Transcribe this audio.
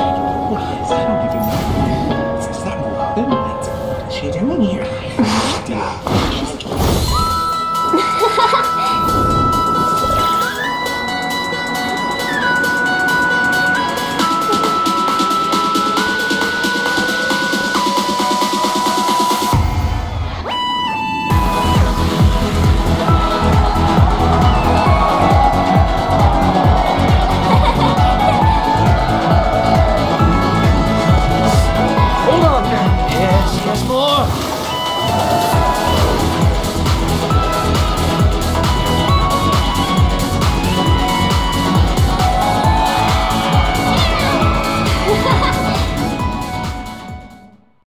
I. Is that a woman? What's she doing here? One more.